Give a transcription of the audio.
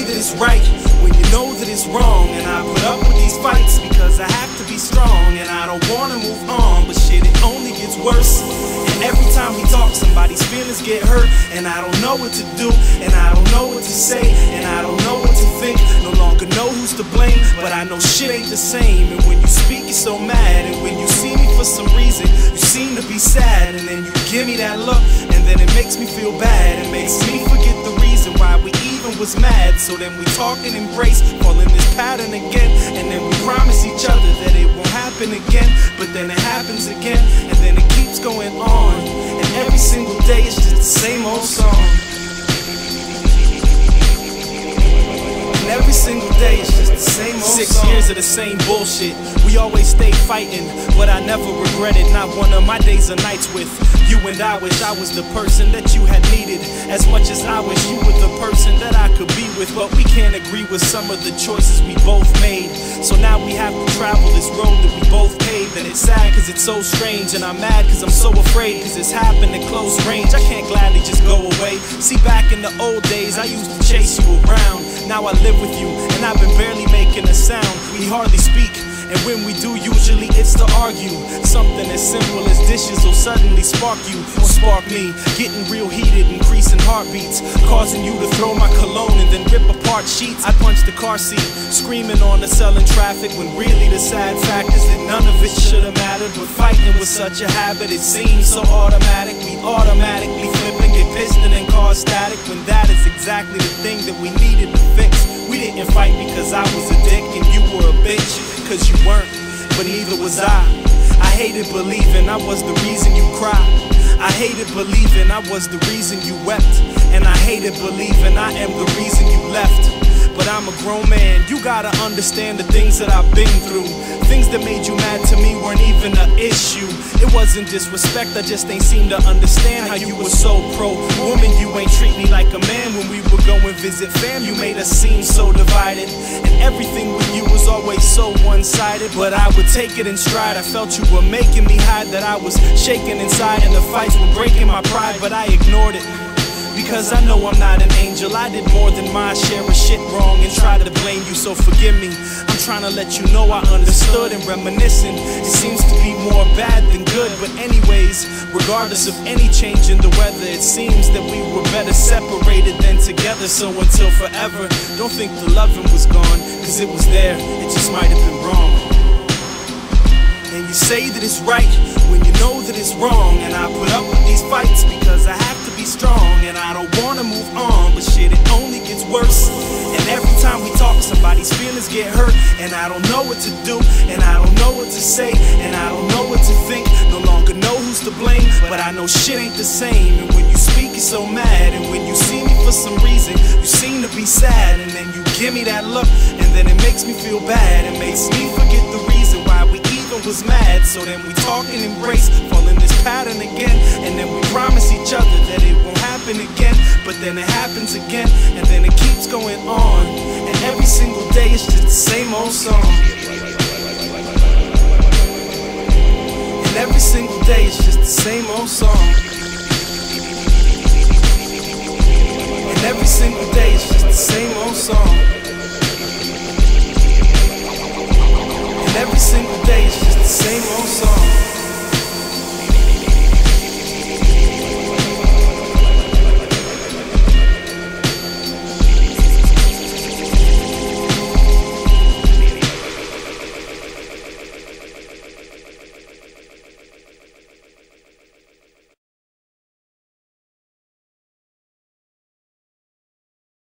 it's right when you know that it's wrong. And I put up with these fights because I have to be strong. And I don't wanna move on, but shit, it only gets worse. And every time we talk, somebody's feelings get hurt. And I don't know what to do, and I don't know what to say, and I don't know what to think. No longer know who's to blame, but I know shit ain't the same. And when you speak, you're so mad. And when you see me for some reason, you seem to be sad. And then you give me that look, and then it makes me feel bad. It makes me forget was mad. So then we talk and embrace, fall in this pattern again. And then we promise each other that it won't happen again. But then it happens again, and then it keeps going on. Six years of the same bullshit. We always stay fighting, but I never regretted not one of my days or nights with you. And I wish I was the person that you had needed as much as I wish you were the person that I could be with. But we can't agree with some of the choices we both made. So now we have to travel this road that we both paved. And it's sad cause it's so strange. And I'm mad cause I'm so afraid cause it's happened at close range. I can't gladly just go away. See, back in the old days, I used to chase you around. Now I live with you, and I've been barely making a sound. We hardly speak. And when we do, usually it's to argue. Something as simple as dishes will suddenly spark you or spark me. Getting real heated, increasing heartbeats, causing you to throw my cologne and then rip apart sheets. I punch the car seat, screaming on the cell in traffic when really the sad fact is that none of it should have mattered. But fighting was such a habit, it seems so automatic. We automatically flip and get pissed and then cause static when that is exactly the thing that we needed to fix. We didn't fight because I was a dick and you were a bitch, cause you weren't, but neither was I. I hated believing I was the reason you cried. I hated believing I was the reason you wept. And I hated believing I am the reason you left. I'm a grown man, you gotta understand the things that I've been through. Things that made you mad to me weren't even an issue. It wasn't disrespect, I just ain't seem to understand how you were so pro woman. You ain't treat me like a man when we would go and visit fam. You made us seem so divided. And everything with you was always so one sided. But I would take it in stride. I felt you were making me hide that I was shaking inside, and the fights were breaking my pride, but I ignored it. Because I know I'm not an angel. I did more than my share of shit wrong and try to blame you, so forgive me. I'm trying to let you know I understood and reminiscing. It seems to be more bad than good, but anyways, regardless of any change in the weather, it seems that we were better separated than together. So until forever, don't think the loving was gone, cause it was there, it just might have been wrong. And you say that it's right when you know that it's wrong. And I put up with these fights because I have to be strong. And I don't wanna move on, but shit, it only gets worse. And every time we talk, somebody's feelings get hurt. And I don't know what to do, and I don't know what to say, and I don't know what to think. No longer know who's to blame, but I know shit ain't the same. And when you speak, you're so mad. And when you see me for some reason, you seem to be sad. And then you give me that look, and then it makes me feel bad. It makes me forget the reason why even was mad. So then we talk and embrace, fall in this pattern again. And then we promise each other that it won't happen again. But then it happens again, and then it keeps going on. And every single day it's just the same old song. And every single day it's just the same old song. And every single day it's just the same old song. Every single day it's just the same old song.